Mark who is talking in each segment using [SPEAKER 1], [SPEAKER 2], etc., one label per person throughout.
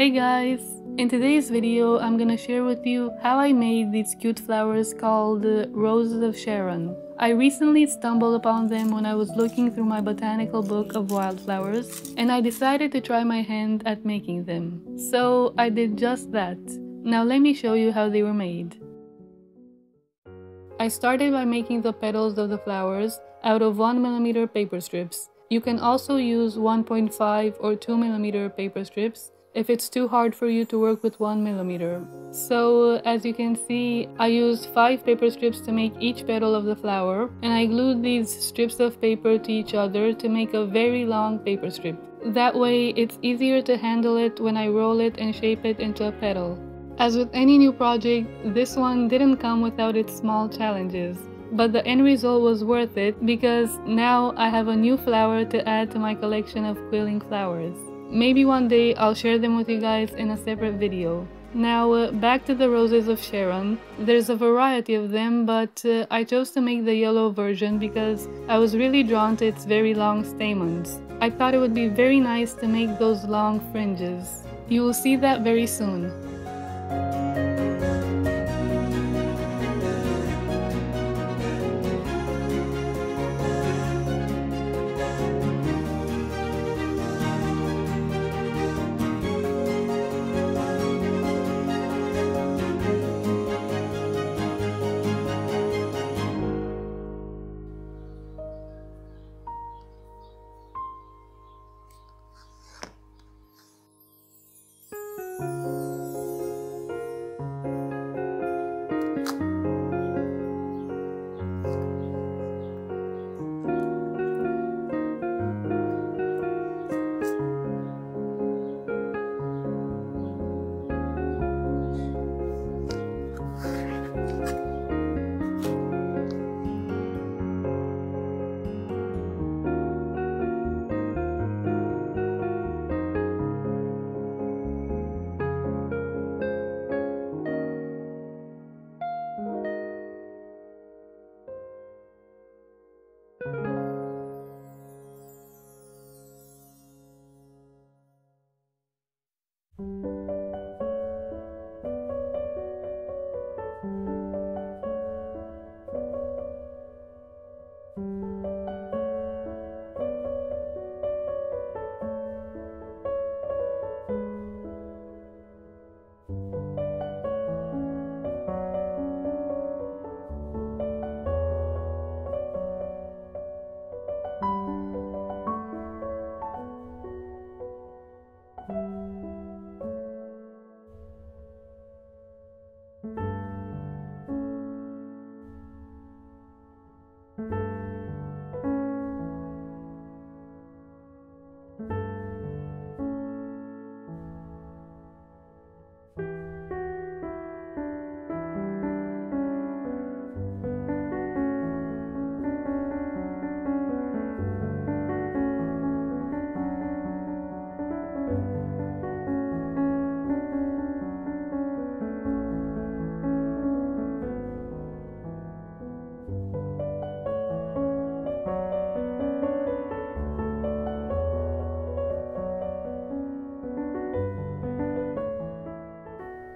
[SPEAKER 1] Hey guys! In today's video, I'm gonna share with you how I made these cute flowers called Roses of Sharon. I recently stumbled upon them when I was looking through my botanical book of wildflowers, and I decided to try my hand at making them. So I did just that. Now let me show you how they were made. I started by making the petals of the flowers out of 1mm paper strips. You can also use 1.5 or 2mm paper strips if it's too hard for you to work with one millimeter. So uh, as you can see, I used 5 paper strips to make each petal of the flower and I glued these strips of paper to each other to make a very long paper strip. That way it's easier to handle it when I roll it and shape it into a petal. As with any new project, this one didn't come without its small challenges. But the end result was worth it because now I have a new flower to add to my collection of quilling flowers. Maybe one day I'll share them with you guys in a separate video. Now uh, back to the roses of Sharon. There's a variety of them but uh, I chose to make the yellow version because I was really drawn to its very long stamens. I thought it would be very nice to make those long fringes. You will see that very soon.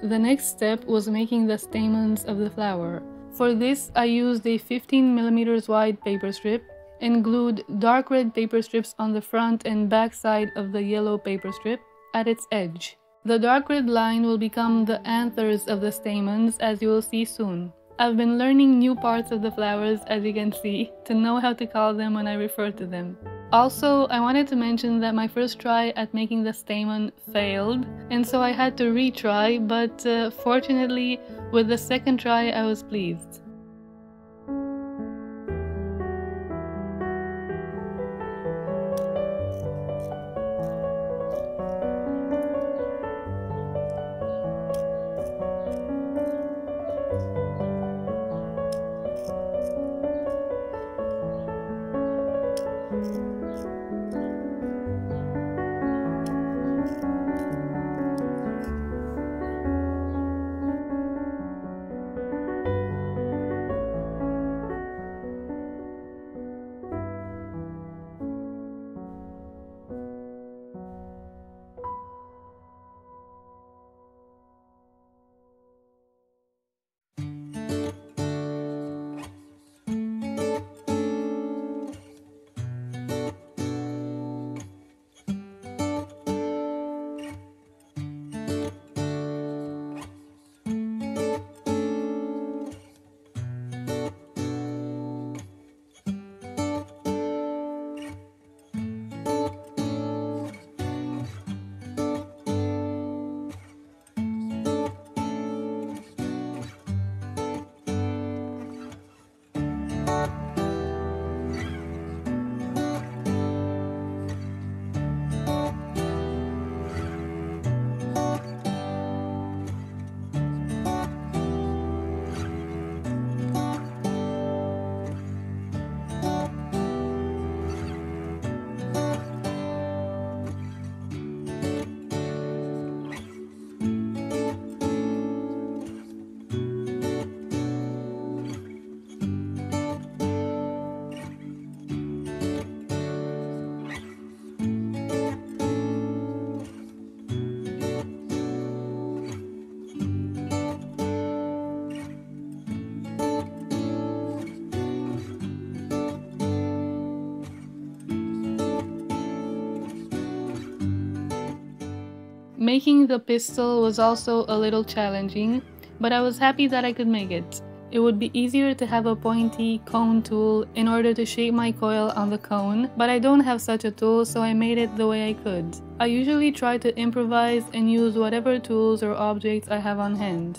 [SPEAKER 1] The next step was making the stamens of the flower. For this, I used a 15mm wide paper strip and glued dark red paper strips on the front and back side of the yellow paper strip at its edge. The dark red line will become the anthers of the stamens as you will see soon. I've been learning new parts of the flowers as you can see to know how to call them when I refer to them. Also, I wanted to mention that my first try at making the stamen failed, and so I had to retry, but uh, fortunately, with the second try, I was pleased. Making the pistil was also a little challenging, but I was happy that I could make it. It would be easier to have a pointy cone tool in order to shape my coil on the cone, but I don't have such a tool so I made it the way I could. I usually try to improvise and use whatever tools or objects I have on hand.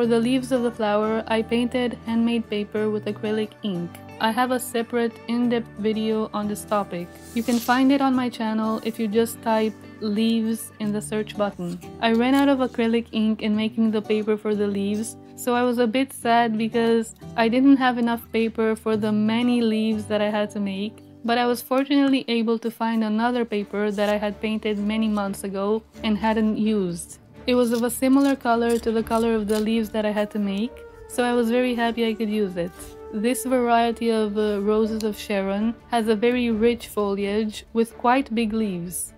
[SPEAKER 1] For the leaves of the flower, I painted handmade paper with acrylic ink. I have a separate in-depth video on this topic. You can find it on my channel if you just type leaves in the search button. I ran out of acrylic ink in making the paper for the leaves, so I was a bit sad because I didn't have enough paper for the many leaves that I had to make. But I was fortunately able to find another paper that I had painted many months ago and hadn't used. It was of a similar color to the color of the leaves that I had to make, so I was very happy I could use it. This variety of uh, roses of Sharon has a very rich foliage with quite big leaves.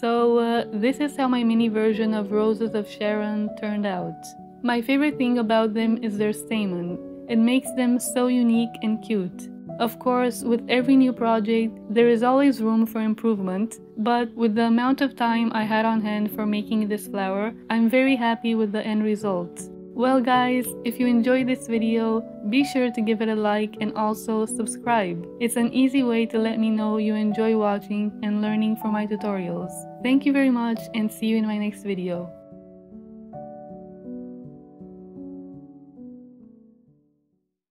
[SPEAKER 1] So uh, this is how my mini version of Roses of Sharon turned out. My favorite thing about them is their stamen. It makes them so unique and cute. Of course, with every new project, there is always room for improvement, but with the amount of time I had on hand for making this flower, I'm very happy with the end result. Well guys, if you enjoyed this video, be sure to give it a like and also subscribe. It's an easy way to let me know you enjoy watching and learning from my tutorials. Thank you very much and see you in my next video.